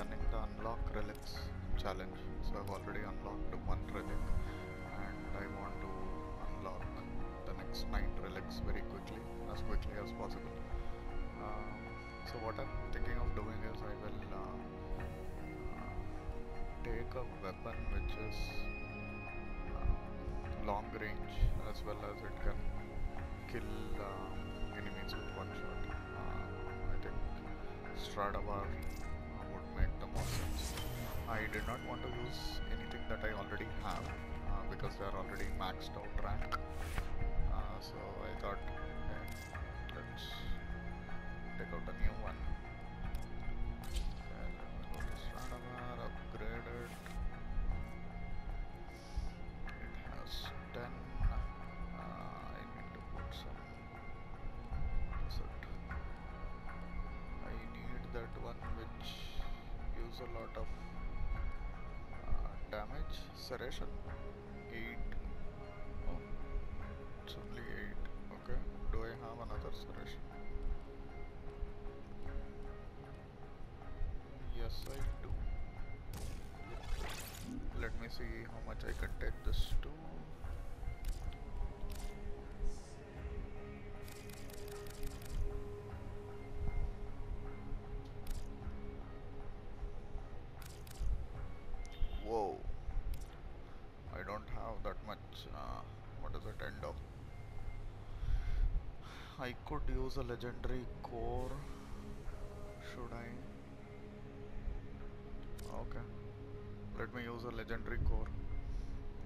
running the unlock relics challenge. So I've already unlocked one relic and I want to unlock the next nine relics very quickly, as quickly as possible. Um, so what I'm thinking of doing is I will uh, uh, take a weapon which is uh, long range as well as it can kill um, enemies with one shot. Uh, I think Stradavar I did not want to use anything that I already have uh, because they are already maxed out rank. Uh, so I thought, let's take out a new one. Damage. Serration 8. Oh, only 8. Okay. Do I have another Serration? Yes, I do. Let me see how much I can take this to. I could use a legendary core. Should I? Okay. Let me use a legendary core.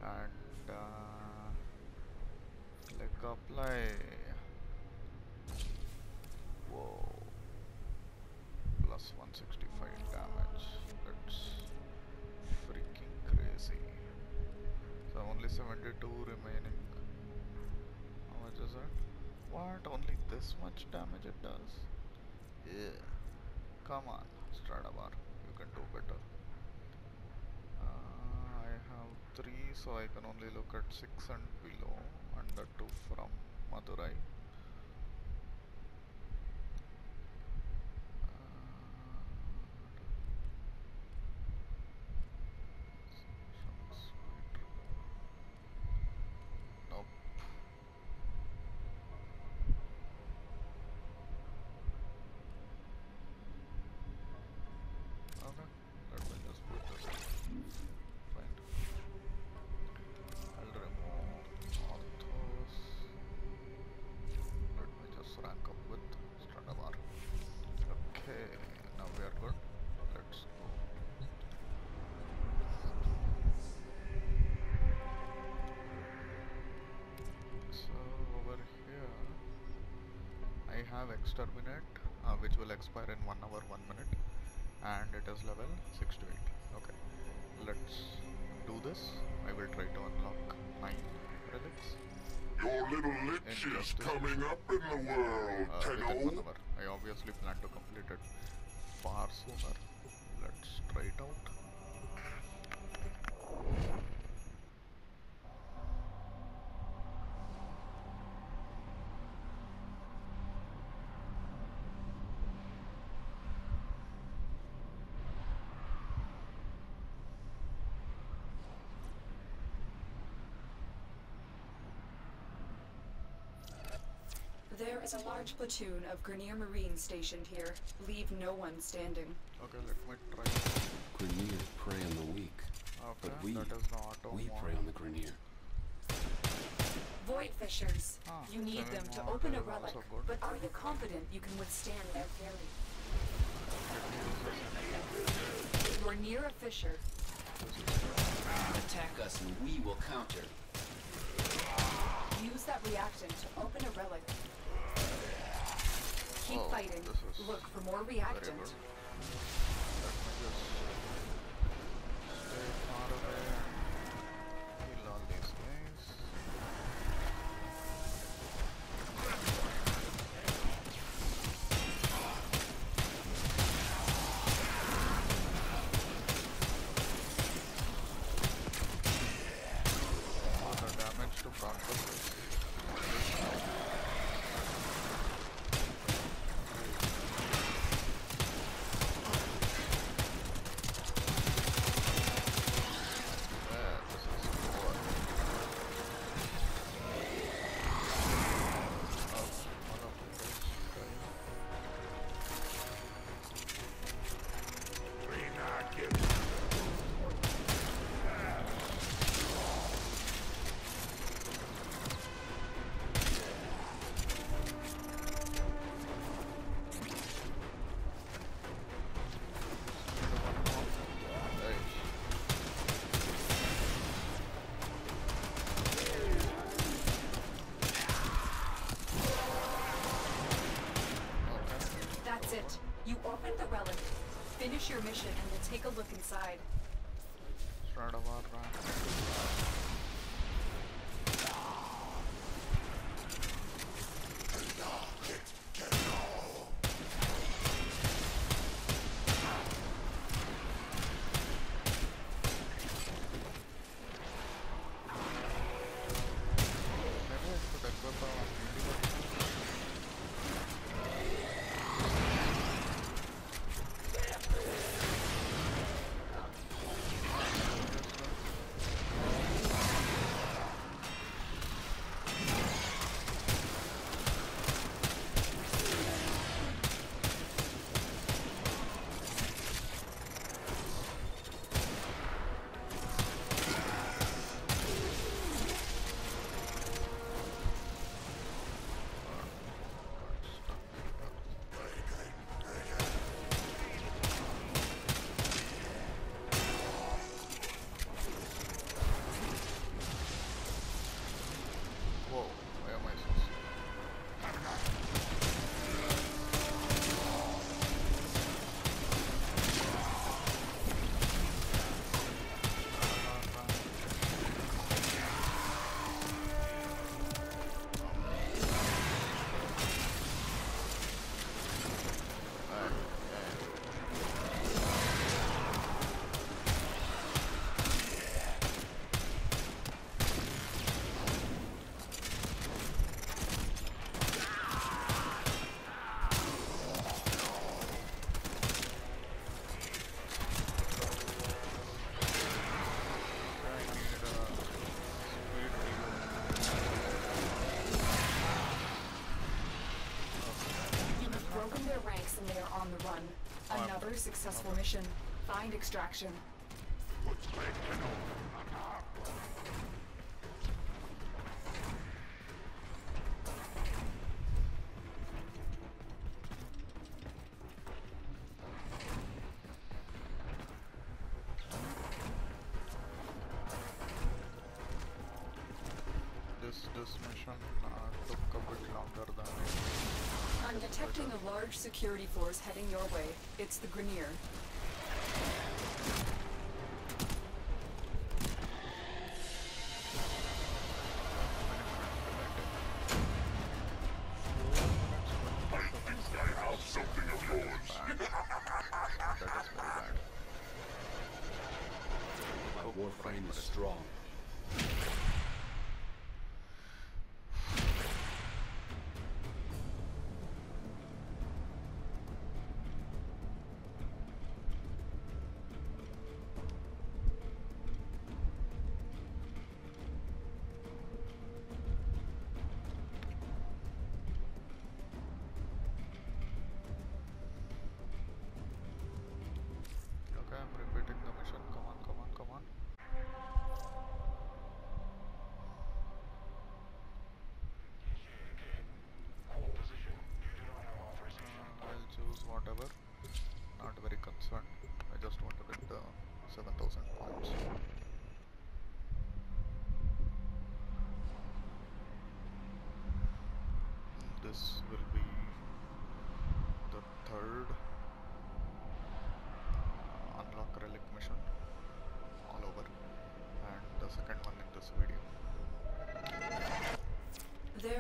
And uh, apply. Come on, Stradavar. You can do better. Uh, I have three, so I can only look at six and below, and the two from Madurai. Exterminate, uh, which will expire in one hour, one minute, and it is level 6 to 8. Okay, let's do this. I will try to unlock nine relics Your little lich is coming up in the world, uh, Tenno. I obviously plan to complete it far sooner. Let's try it out. There is a large platoon of Grineer Marines stationed here. Leave no one standing. Okay, let me try. Grineer prey on the weak, Okay, but we that is the auto we prey on the Grineer. Void Fissures. Ah, you need them to open a relic, but are you confident you can withstand their fury? You're near a fissure. Attack us and we will counter. Use that reactant to open a relic. Keep Oh, fighting. Look for more reactant. Opened the relic. Finish your mission and we'll take a look inside. Successful mission. Find extraction. Bad. My warframe is strong.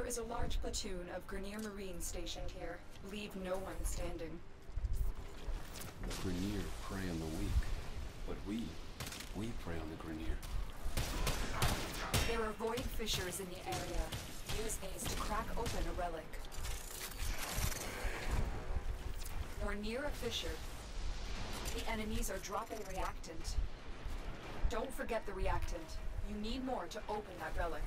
There is a large platoon of Grineer Marines stationed here. Leave no one standing. The Grineer prey on the weak. But we, we prey on the Grineer. There are void fissures in the area. Use these to crack open a relic. We're near a fissure. The enemies are dropping reactant. Don't forget the reactant. You need more to open that relic.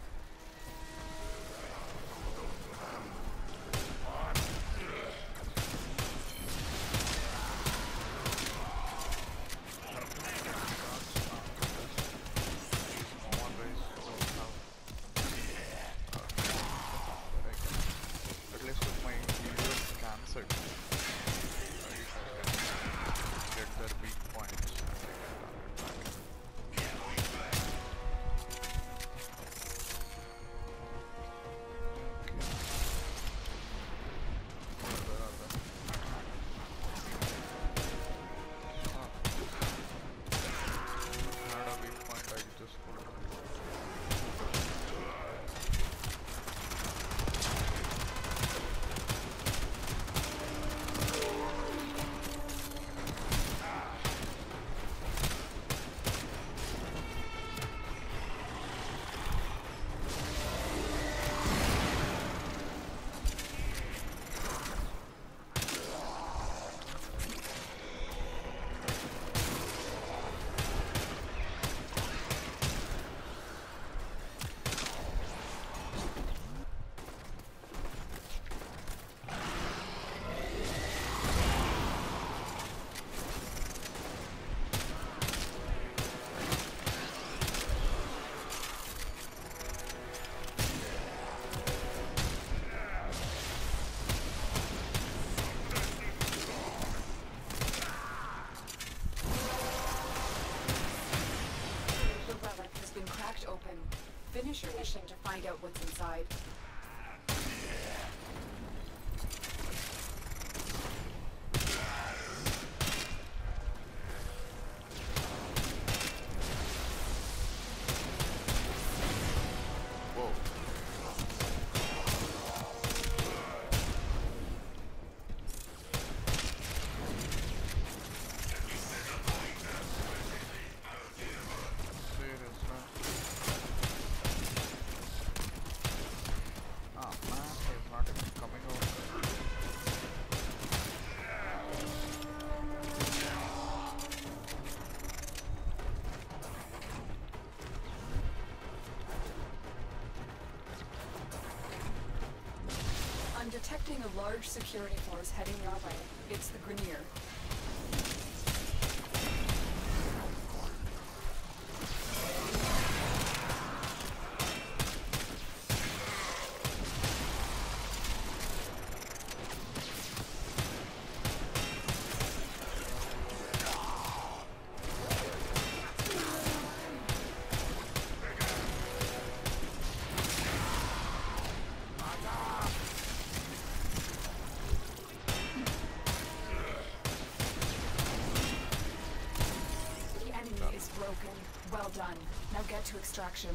Finish your mission to find out what. I'm detecting a large security force heading your way. It's the Grineer. To extraction.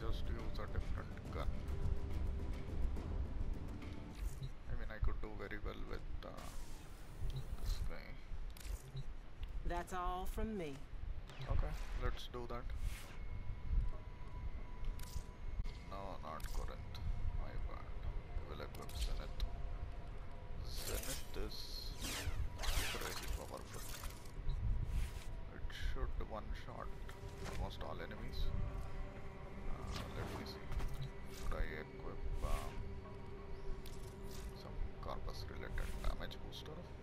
Just use a different gun? I mean, I could do very well with uh, this guy. That's all from me. Okay, let's do that. No, not Corinth. My bad. I will equip Zenith. Zenith is crazy powerful. It should one shot almost all enemies. Uh, let me see. Should I equip um, some corpus related damage booster?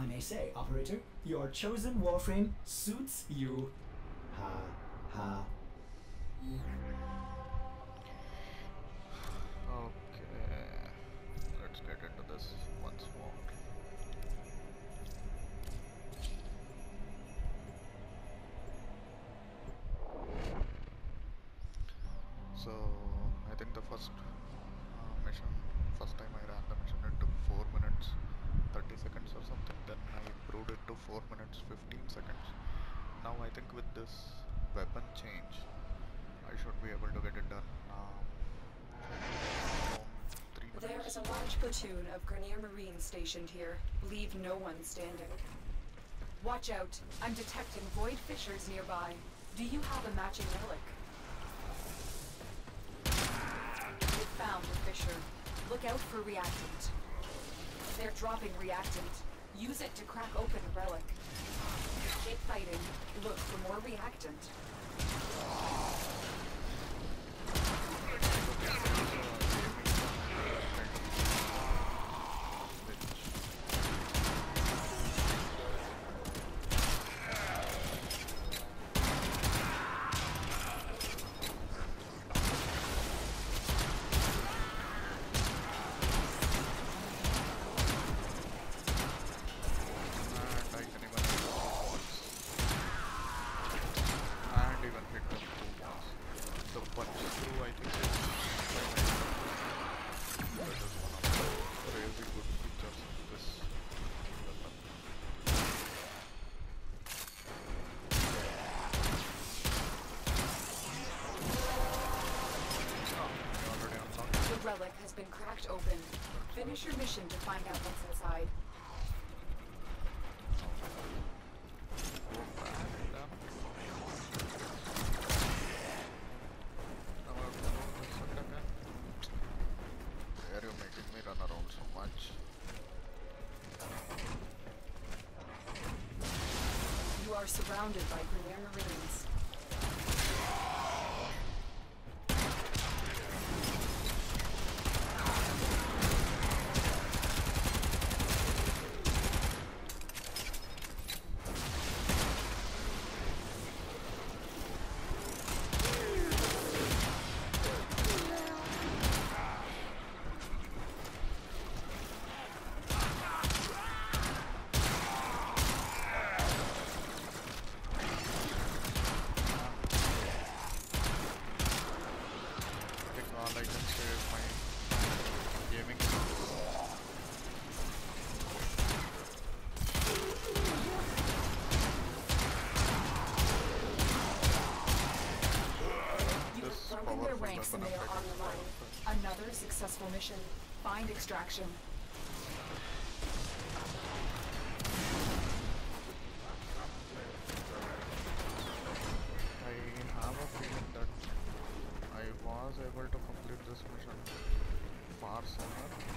I may say, operator, your chosen warframe suits you. Ha ha. Stationed here. Leave no one standing. Watch out. I'm detecting void fissures nearby. Do you have a matching relic? We found a fissure. Look out for reactant. They're dropping reactant. Use it to crack open a relic. Keep fighting. Look for more reactant. Been cracked open. Finish your mission to find out what's inside. Go back then. Now I have to do this again. Why are you making me run around so much? You are surrounded by Grineer Marines. I think all I can say is my gaming skills. You This have broken their powerful ranks and weapon they are on effect the is Another successful mission. Find extraction. I have a feeling that I was able to complete this mission far sooner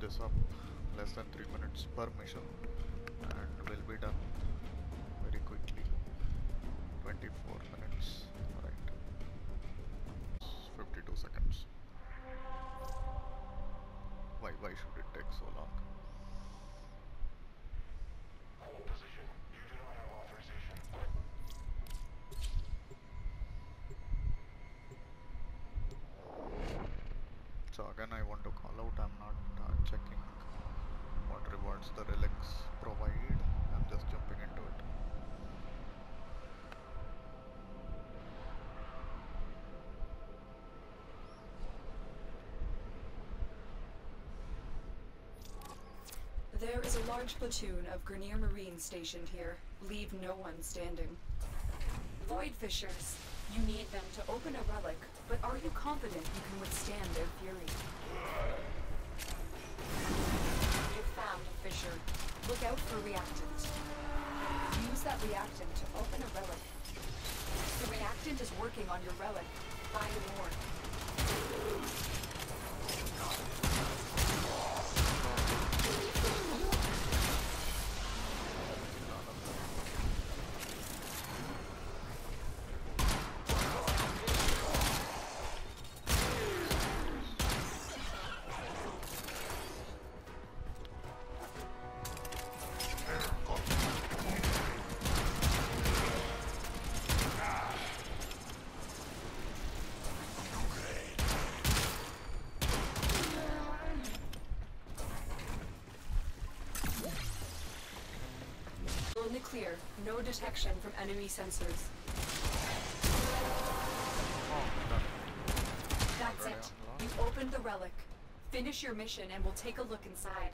this up less than three minutes per mission, and we'll be done very quickly. 24 minutes, right? 52 seconds. Why? Why should it take so long? So again, I want to call out. I'm not uh, checking what rewards the relics provide. I'm just jumping into it. There is a large platoon of Grineer Marines stationed here. Leave no one standing. Void Fissures. You need them to open a relic, but are you confident you can withstand their fury? You found a fissure. Look out for reactant. Use that reactant to open a relic. The reactant is working on your relic. Find more. Clear. No detection from enemy sensors. That's it. unlocked. You opened the relic. Finish your mission and we'll take a look inside.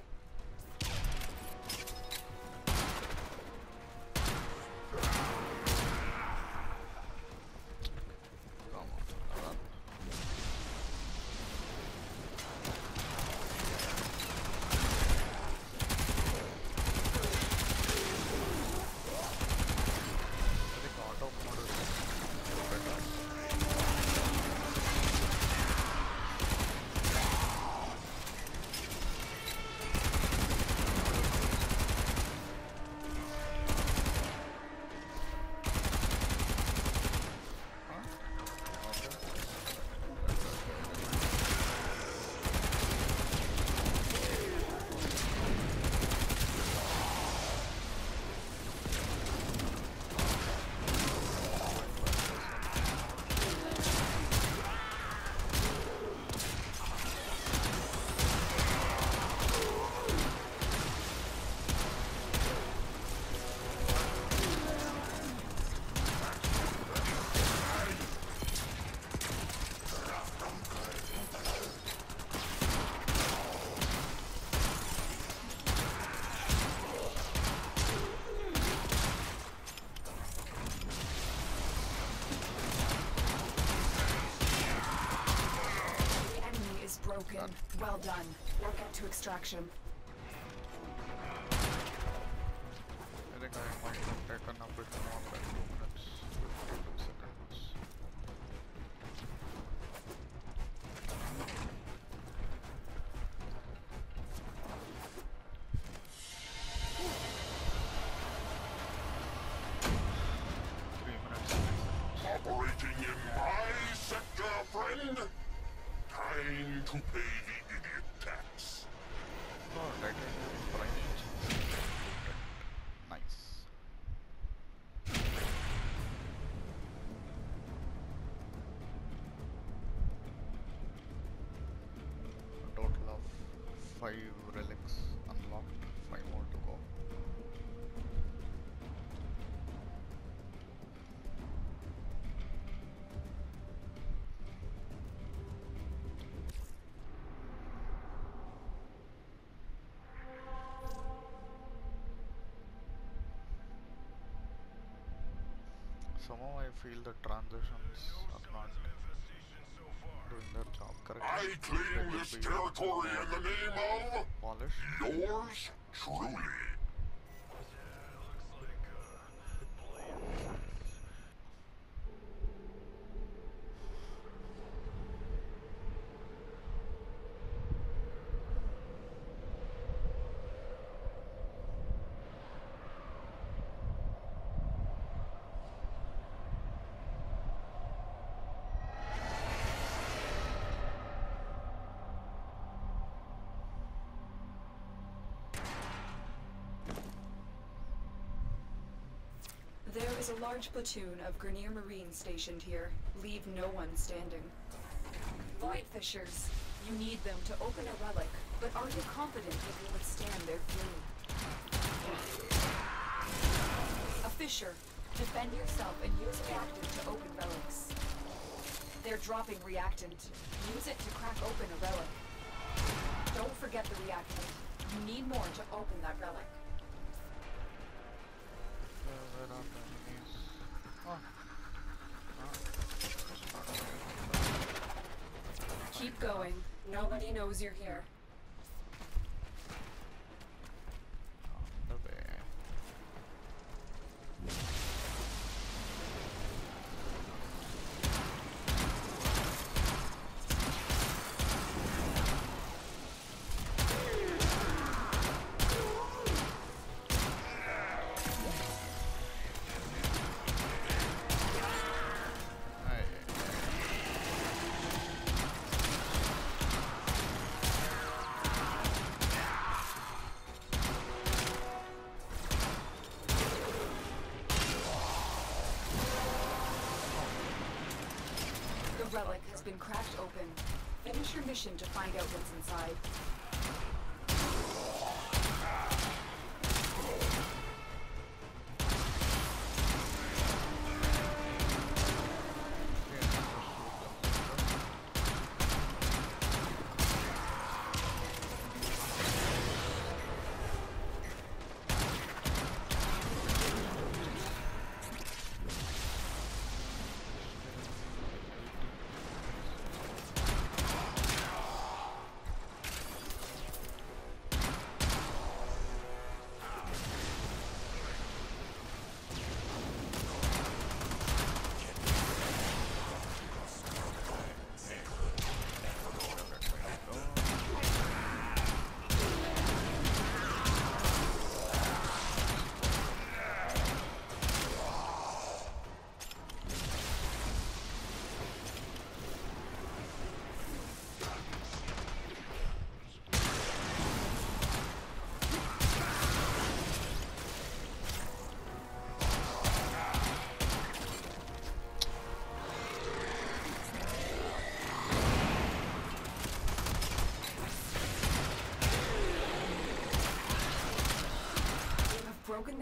Well done. Or get to extraction. 5 relics unlocked, 5 more to go. Somehow I feel the transitions are not I claim this territory in the name of yours truly. A large platoon of Grineer Marines stationed here. Leave no one standing. Void Fissures, you need them to open a relic, but are you confident they will withstand their fury? A Fissure, defend yourself and use reactant to open relics. They're dropping reactant. Use it to crack open a relic. Don't forget the reactant. You need more to open that relic. Keep going. Nobody knows you're here. Been cracked open. Finish your mission to find out what's inside.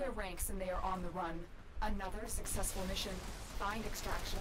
Their ranks and they are on the run. Another successful mission. Find extraction.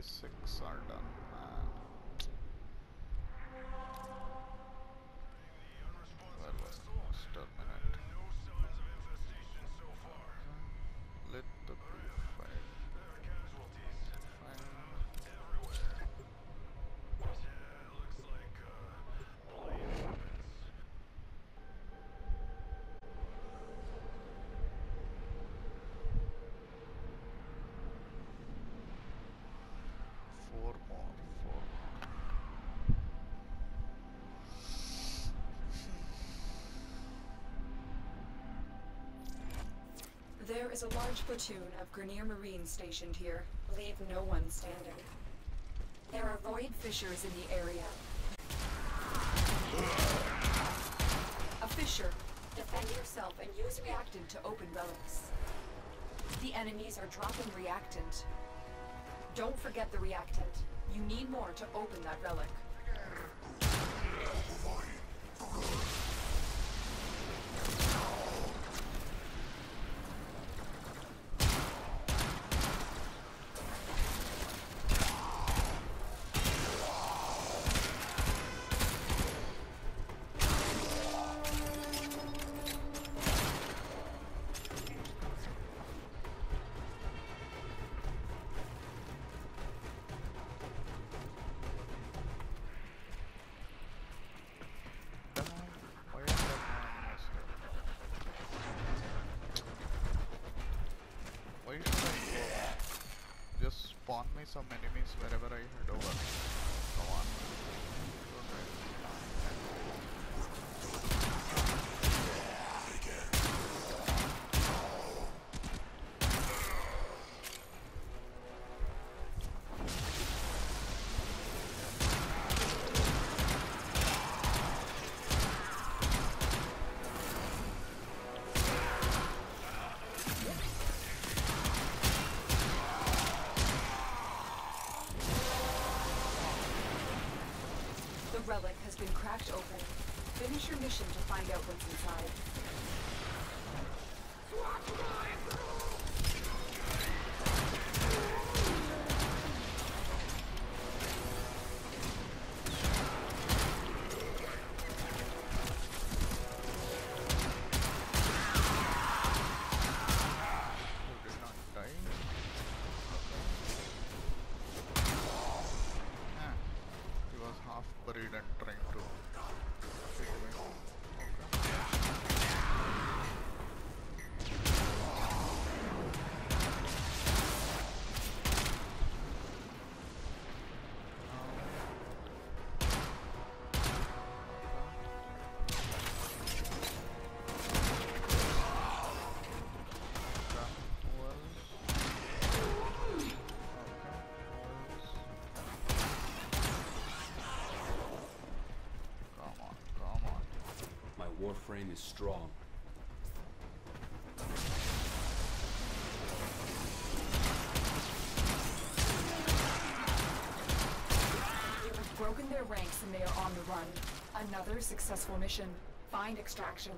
36 are done. There is a large platoon of Grineer Marines stationed here. Leave no one standing. There are void fissures in the area. A fissure. Defend yourself and use reactant to open relics. The enemies are dropping reactant. Don't forget the reactant. You need more to open that relic. Some enemies wherever I head over. Cracked open. Finish your mission to find out what's inside. Warframe is strong. You've broken their ranks and they are on the run. Another successful mission. Find extraction.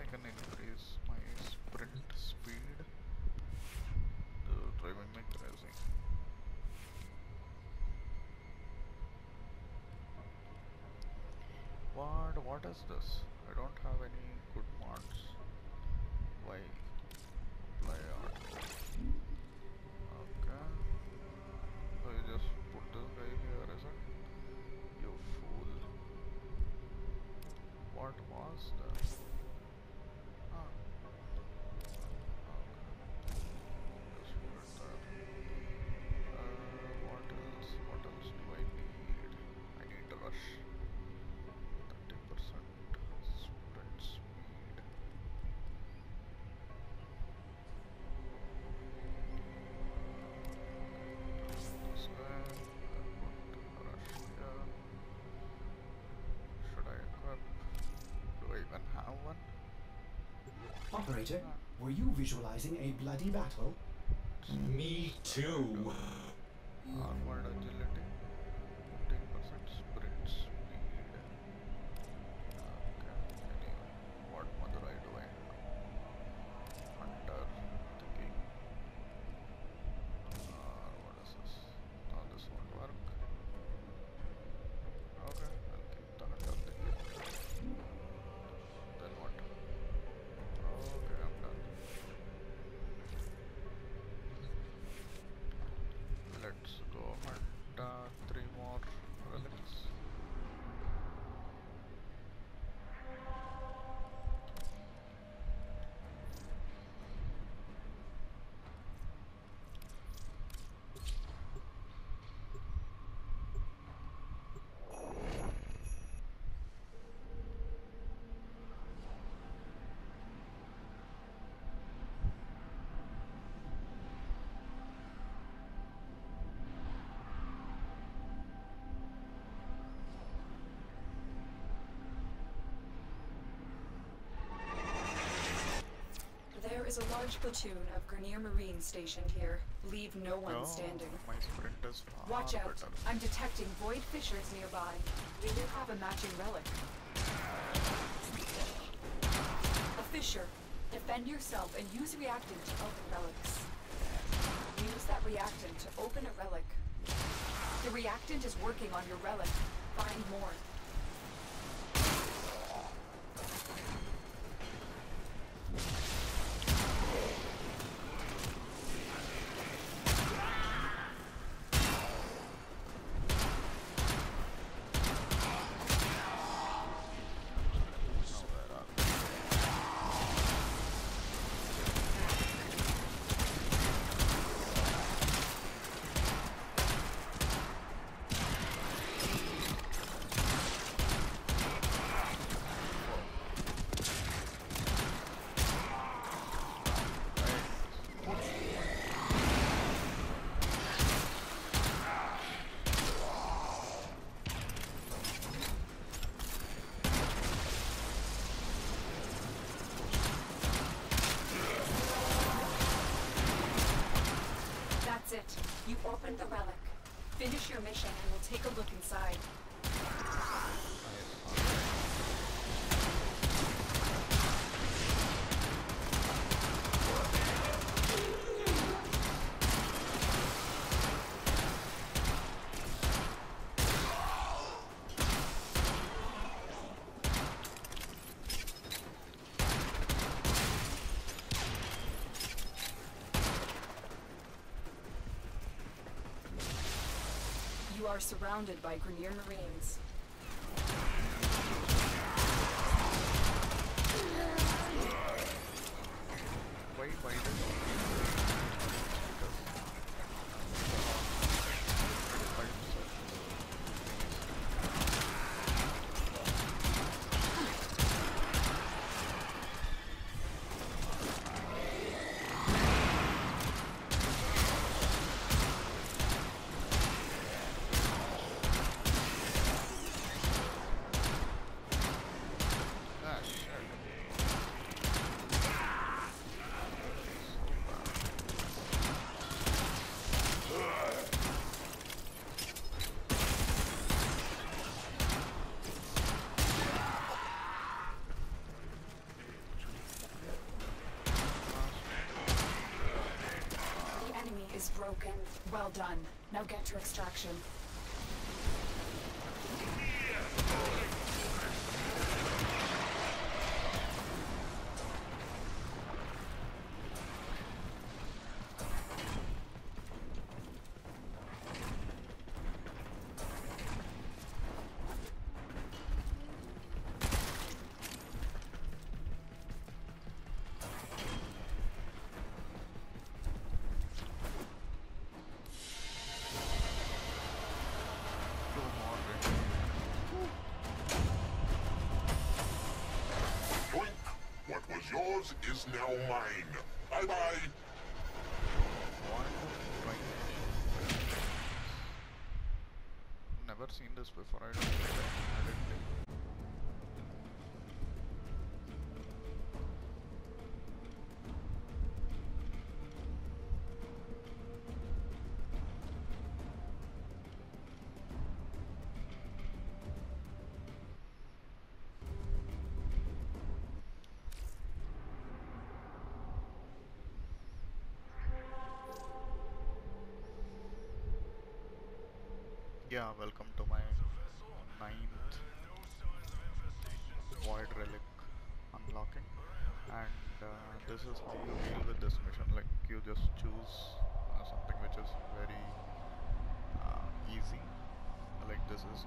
I can increase my sprint speed. The driving me crazy. What? What is this? Operator, were you visualizing a bloody battle? Me too. Armored agility, is a large platoon of Grineer Marines stationed here. Leave no one Oh, standing. my sprint is far Watch out. better. Uh, I'm detecting void fissures nearby. We do have a matching relic. A fissure. Defend yourself and use reactant to open relics. Use that reactant to open a relic. The reactant is working on your relic. Find more. That's it. You opened the relic. Finish your mission and we'll take a look inside. You are surrounded by Grineer Marines. Why, why does Ah, shit. The enemy is broken. Well done. Now get to extraction. Is now mine. Bye bye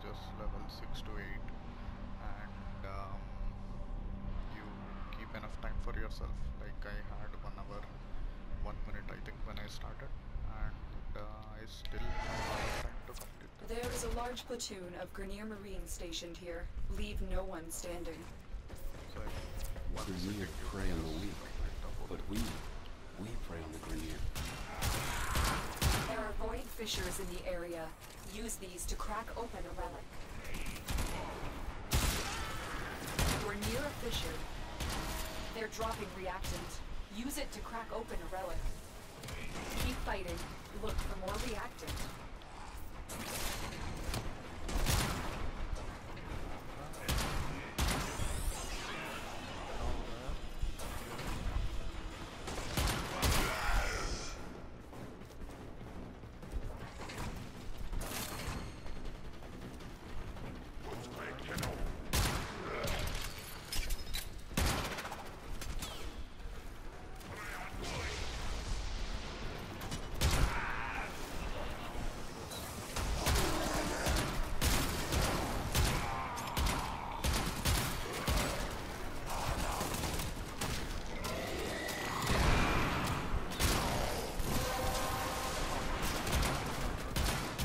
just level 6 to 8 and um, you keep enough time for yourself like I had one hour one minute I think when I started and uh, I still have a time to complete this There is a large platoon of Grineer Marines stationed here. Leave no one standing. so Grineer you prey on the weak, but we, we prey on the Grineer. Fissures in the area. Use these to crack open a relic. You're near a fissure. They're dropping reactant. Use it to crack open a relic. Keep fighting. Look for more reactant.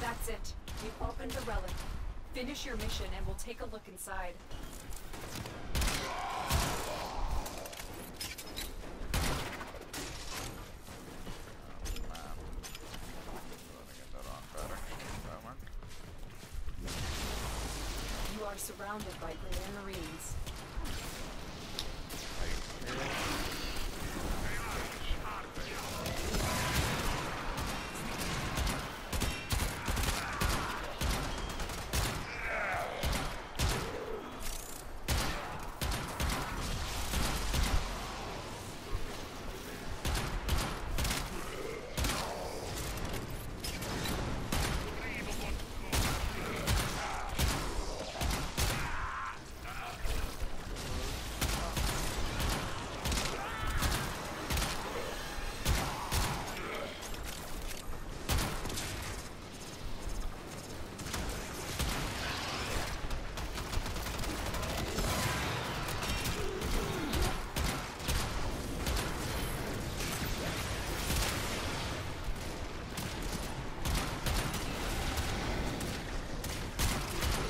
That's it. We've opened the relic. Finish your mission and we'll take a look inside. You are surrounded by Grineer Marines.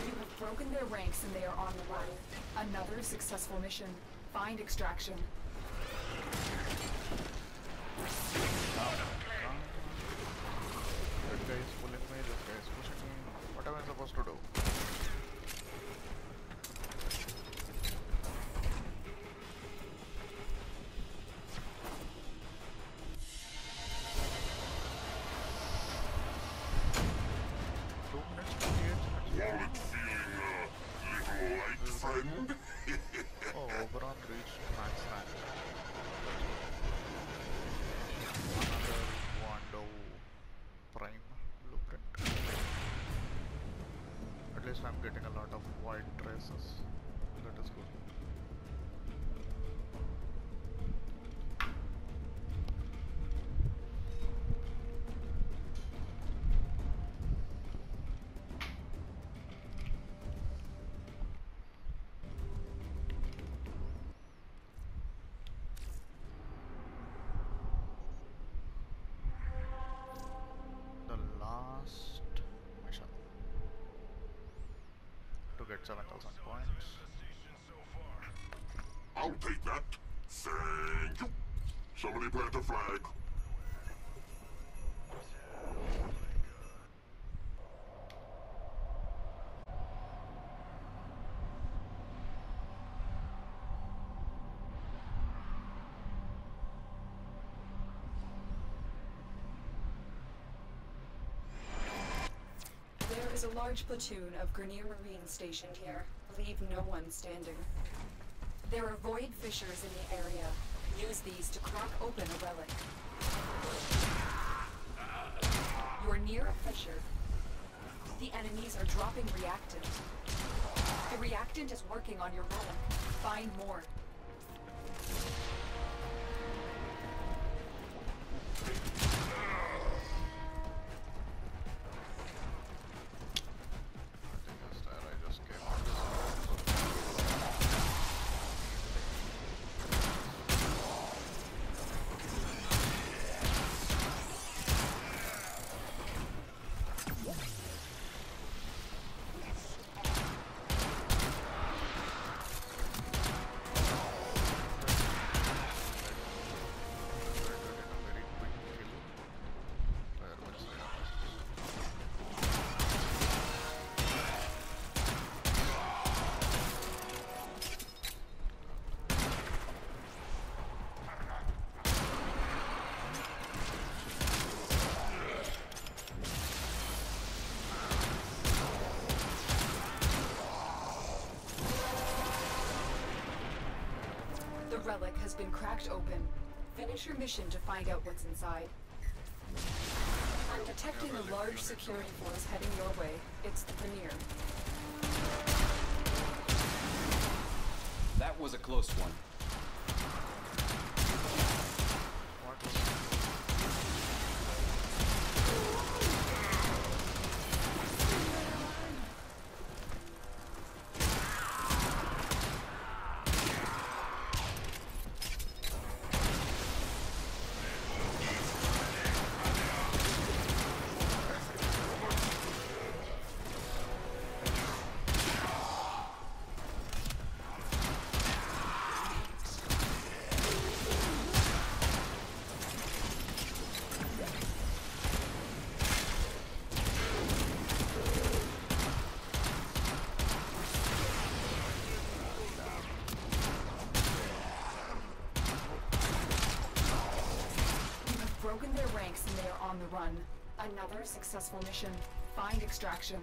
You have broken their ranks and they are on the run. Another successful mission. Find extraction. White us That is 7000 points. I'll take that. Thank you. Somebody plant a flag. There is a large platoon of Grineer Marines stationed here. Leave no one standing. There are void fissures in the area. Use these to crack open a relic. You're near a fissure. The enemies are dropping reactant. The reactant is working on your relic. Find more. Relic has been cracked open. Finish your mission to find out what's inside. I'm detecting a large security force heading your way. It's the Grineer. That was a close one. On the run. Another successful mission. Find extraction.